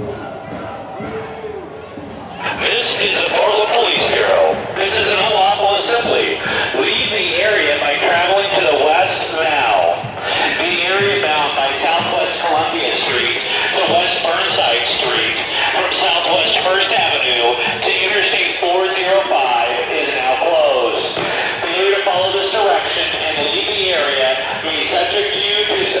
This is the Portland Police Bureau. This is an unlawful assembly. Leave the area by traveling to the west now. The area bound by Southwest Columbia Street to West Burnside Street from Southwest First Avenue to Interstate 405 is now closed. Failure to follow this direction and leave the area may subject you to